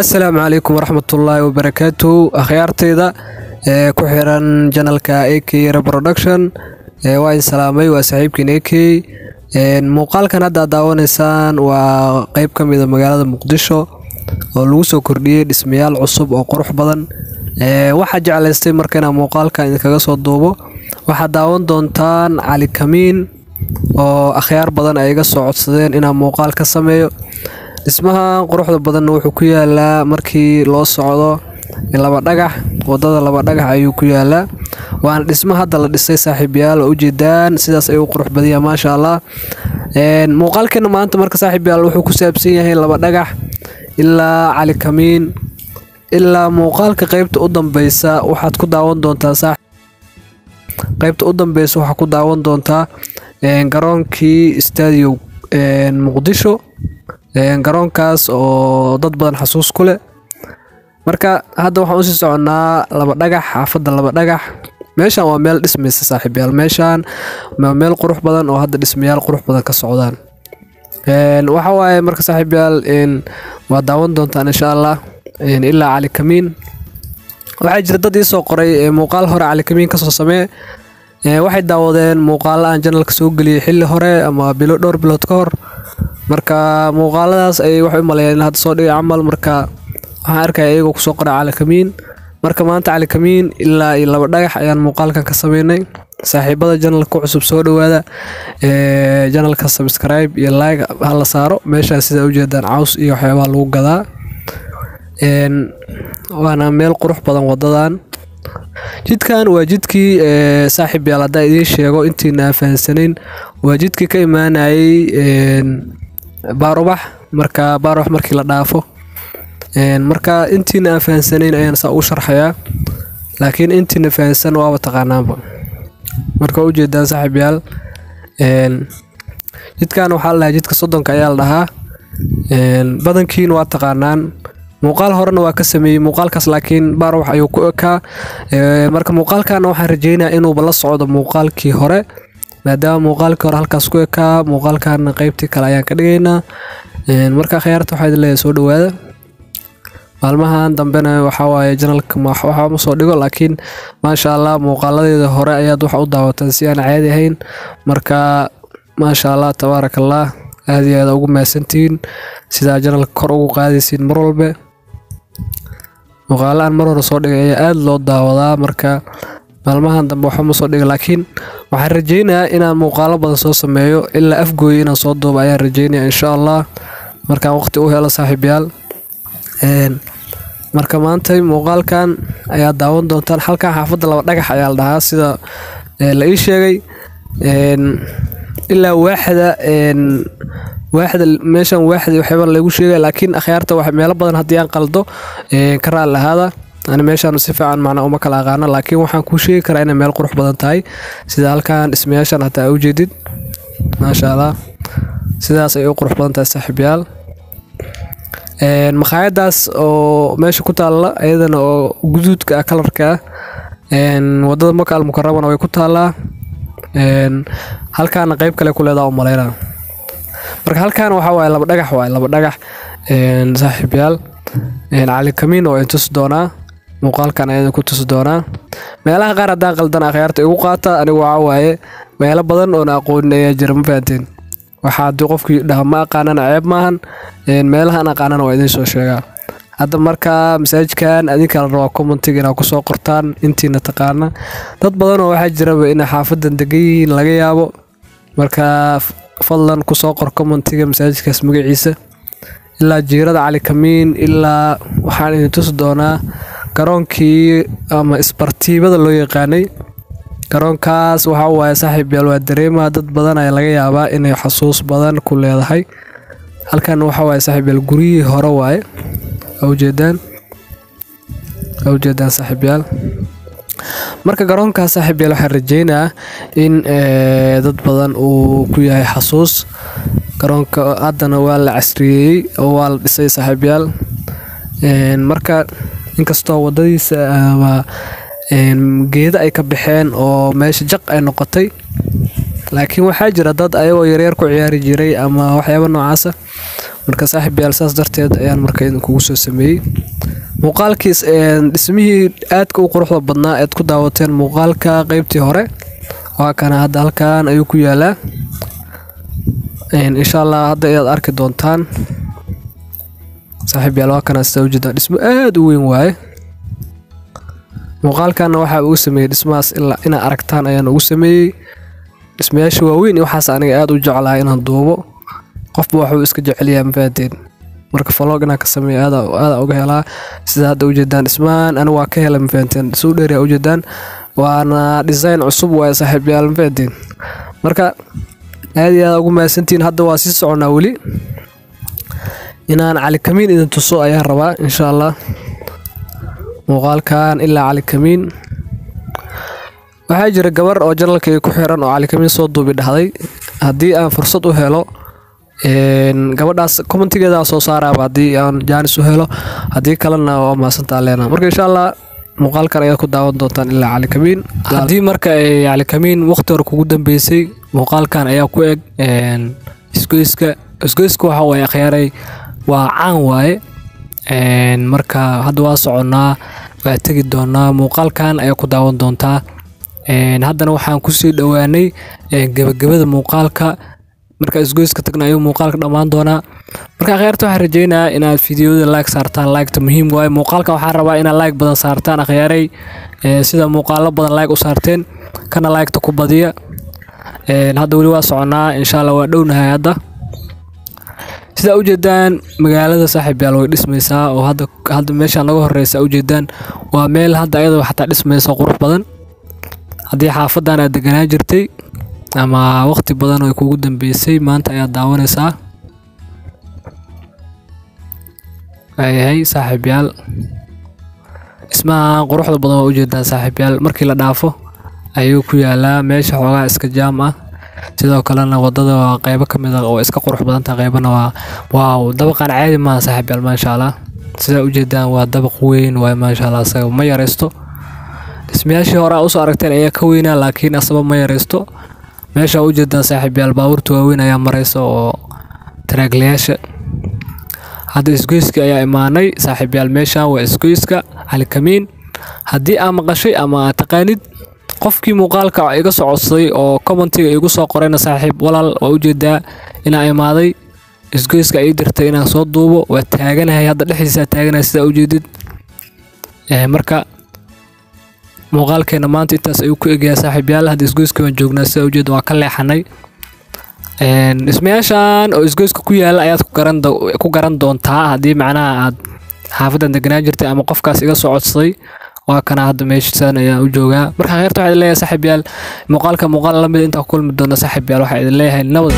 asalaamu calaykum waraxmatullaahi wabarakaatu akhyaartayda ee ku xiran janalka ak reproduction ee waa idin salaamay waa saaxiibkiin ak muuqaalkan hadda aad daawanaysaan waa qeyb ka mida magaalada muqdisho oo lagu soo kordhiyey dhismayaal cusub oo qurux badan. Waxaa jeclaystay marka inaan muuqaalkan idinkaga soo duubo. Waxaad daawan doontaan cali kamiin oo akhyaar badan ay iga soo codsadeen inaan muuqaal ka sameeyo dhismaha quruxda badanna wuxuu ku yaalaa markii loo socdo laba dhagax waddada laba dhagax ayuu ku yaalaa waana dhismo hadda la dhisay saaxiibayaal oo ujeedaan sidaas ayuu qurux badaya maasha allah muuqaalkeena maanta marka saaxiibayaal wuxuu ku saabsan yahay laba dhagax ilaa cali kamiin ilaa muuqaalka qeybta u dambeysa waxaad ku daawan doontaa saax qeybta u dambeysa waxaa ku daawan doontaa garoonkii stadium muqdisho garoonkaas oo dad badan xasuus ku leh. Marka hadda waxaan u sii soconnaa laba dhagax xaafadda laba dhagax. Meeshaan waa meel dhismaysa saaxiibayaal meeshaan. Waa meel qurux badan oo hadda dhismayaal qurux badan ka socdaan. Waxa waaye marka saaxiibayaal waa daawan doontaan insha allah. Ilaa cali kamiin. Waxaa jira dad ii soo qoray muuqaal hore cali kamiin ka soo samee. Waxay daawadeen muuqaalo aan janalka soo geliyey xilli hore ama bilo dhowr bilood ka hor marka muuqaaladaas ay waxay u maleeyeen. Hadda soo dhigay camal marka waxaan arkaya iyagoo ku soo qoray cali kamiin. Marka maanta cali kamiin ilaa iyo laba dhagax ayaan muuqaalkan ka sameynay. Saaxiibada janalka cusub soo dhawaada janalka subscribe iyo like hala saaro. Meeshaas sida ujeedaan caws iyo waxyaabaha lagu gadaa. Waana meel qurux badan wadadan jidkan waa jidkii saaxiib yaal haddaa idiin sheego intiina fahansanayn waa jidkii ka imaanayay baarubax marka baarubax markii la dhaafo. Marka intiina aan fahansanayn ayaan saa ugu sharxayaa laakiin intiina fahansan waaba taqaanaanba. Marka waa ujeedaan saaxiib yaal jidkan waxaa la dhahaa jidka soddonka ayaa la dhahaa. Badankiina waa taqaanaan muuqaal horena waa ka sameeyey muuqaalkaas laakiin baarubax ayuu ku ekaa. Marka muuqaalkana waxaan rajeynayaa inuuba la socdo muuqaalkii hore maadaama muuqaalkii hore halkaas ku ekaa muuqaalkana qeybtii kale ayaan ka dhigaynaa. Marka khiyaarta waxaa idin leeyahay soo dhawaada maalmahan dambena waxaa waaye janalka waxaa soo dhigo laakiin maasha allah muuqaaladeeda hore ayaad waxa u daawataan si aan caadi ahayn. Marka maasha allah tabaaraka allah aada iyo aada ugu mahadsantihiin sidaa janalka kor ugu qaadaysiin mar walbe muuqaalo aan mar hore soo dhigay ayaa aada loo daawadaa marka maalmahan dambe waxba ma soo dhiga laakiin waxaan rajeynayaa inaan muuqaalo badan soo sameeyo ilaa afgooya inaan soo duuba ayaan rajeynaya insha allah. Markaan waqti u helo saaxiibayaal marka maantay muuqaalkan ayaa daawan doontaan halkan xaafadda laba dhagax ayaa la dhahaa sida la ii sheegay. Ilaa waaxda meeshan waaxda waxyaaba lagu sheegay laakiin akhyaarta wax meelo badan haddii aan qaldo ka raalli ahaada ani meeshaan si fiican macnaa uma kala aqaano laakiin waxaan kuu sheegi karaa inay meel qurux badan tahay. Sida halkan dhismayaashan hataa u jeedid. Maasha allah sidaas ay u qurux badan tahay saaxiibayaal makhaayadaas oo meesha ku taalla iyadana oo guduudka ah kalarka ah waddada maka almukarabana way ku taallaa. Halkaana qeyb kale ku leedaa u malaynaa marka halkan waxaa waaye laba dhagax waaye laba dhagax saaxiibayaal cali kamiin oo intusi doonaa muuqaalkan ayaan ku tusi doonaa meelaha qaar haddaan qaldan akhyaarta igu qaata anigu waxaa waaye meelo badan oona aqoonin jira ma fahanteen waxaa haddii qofkii dhaha ma aqaanana ceeb maahan meelahaan aqaanana waa idiin soo sheegaa. Hadda markaa masaajidkan adinka la rabaa commentiga inaad ku soo qortaan intiina taqaana. Dad badanoo waxaa jiraba inay xaafadan degan yihiin laga yaabo. Marka fadlan ku soo qor commentiga masaajidkaas magaciisa. Ilaa jiirada cali kamiin ilaa waxaan idin tusi doonaa garoonkii ama isbartiibada loo yaqaanay. Garoonkaas waxaa waaye saaxiib yaal waa dareemaa dad badan ayaa laga yaabaa inay xasuus badan ku leedahay. Halkan waxaa waaye saaxiib yaal guryihii hore waaye. Ujeedaan ujeedaan saaxiibyaal marka garoonkaas saaxiibyaal waxaan rajeynayaa in dad badan uu ku yahay xasuus. Garoonka haddana waa la casriyeeyey oo waa la dhisay saaxiibyaal marka inkastoo wadadiisa ama geeda ay ka baxeen oo meesha jaq ay noqotay laakiin waxaa jira dad ayagoo yaryar ku ciyaari jiray ama waxyaaba noocaasa marka saaxiib yaal saas darteed ayaan marka idinkugu soo sameeyey muuqaalkiis dhismihii aadka u quruxda badnaa eed ku daawateen muuqaalka qeybtii hore waa kana hadda halkan ayuu ku yaalaa insha allah hadda ayaad arki doontaan saaxiib yaal waa kana sidaa ujeedaan dhismo aada u weyn waaye. Muuqaalkana waxaa ugu sameeyey dhismahaas ilaa inaa aragtaan ayaan ugu sameeyey. Dhismayaasha waaweyn waxaas aniga aada u jeclahay inaan duubo. Qofba waxuu iska jecelyahay mafahanteen marka falog inaan ka sameeyo aada uga helaa. Sida hadda ujeedaan dhismahan anigu waa ka helay mafahanteen suu dheeriya ujeedaan? Waana design cusub waaye saaxiibyaal mafahanteen marka aada iyo aada ugu mahadsantihiin hadda waa sii soconaa weli. Inaan cali kamiin idin tuso ayaan rabaa insha allah. Muuqaalkan ilaa cali kamiin waxaa jira gabar oo janalkayga ku xiran oo cali kamiin soo duubi dhahday. Haddii aan fursad u helo gabadhaas commentigeeda soo saaraaba haddii aan jaanis u helo haddii kalena waa mahadsantaa leena. Marka insha allah muuqaalkan ayaad ku daawan doontaan ilaa cali kamiin. Haddii marka ay cali kamiin waqti hore kugu dambeysay muuqaalkan ayaa ku eg isgoyska isgoyska waxa waaye akhyaaray waa caan waaye. Marka hadda waa soconnaa waa tegi doonaa muuqaalkan ayaa ku daawan doontaa. Haddana waxaan ku sii dhowaanay gebagabada muuqaalka marka isgoyska tagna ayuu muuqaalka dhammaan doonaa. Marka akhyaarta waxaan rajeynayaa inaad fideoyada like saartaan liketa muhiim waaye. Muuqaalka waxaan rabaa inaad like badan saartaan akhyaaray sida muuqaalo badan like u saarteen kana liketa ku badiya. Hadda weli waa soconnaa insha allah waa dhownahay hadda. Sidaa ujeedaan magaalada saaxiib way dhismaysaa oo hadda meeshaan naga horeysa ujeedaan waa meel hadda ayadoo xataa dhismaysa qurux badan. Haddii xaafadan aad deganaan jirtay ama waqti badan oo kugu dambeysay maanta ayaad daawanaysaa? Waayahay saaxiib yaal dhismahan quruxda badan waa ujeedaan saaxiib yaal markii la dhaafo ayuu ku yaalaa. Meesha xoogaa iska jaam ah. Sidoo kalena waddada qeybo ka mid a oo iska qurux badanta qeybana waa waaw dabaqan caadi maaha saaxiib yaal maasha allah sidaa ujeedaan waa dabaq weyn waay maasha allah asaga ma yaraysto. Dhismayaashii hore aa u soo aragteen ayaa ka weynaa laakiin asaba ma yaraysto meesha ujeedaan saaxiib yaal baabuurta waaweyn ayaa maraysa oo taraaglayaasha hadda isgoyska ayaa imaanay saaxiib yaal meeshan waa isgoyska calikamiin haddii aa maqashay ama aad taqaanid qofkii muuqaalka iga soo codsaday oo commentiga igu soo qorayna saaxiib walaal waa u jeedaa inaa imaaday. Isgoyska ay dirtay inaan soo duubo waa taaganahay hadda dhexdiisaa taaganahay sidaa ujeedid marka muuqaalkeena maanta intaas ayuu ku egyahay saaxiib yaal hadda isgoyska waan joognaa sidaa ujeed waa ka leexanay. Dhismayaashan oo isgoyska ku yaalla ayaad ku garan doontaa. Haddii macnaha aad xaafadan deganaan jirtay ama qofkaas iga soo codsaday waa kana hadda meeshaan ayaan u joogaa. Marka kheyrta waxaa idin leeyahay saaxiib yaal muuqaalka muuqaal la mid intaa ku kulmi doona saaxiib yaal waxaa idin leeyahay nabad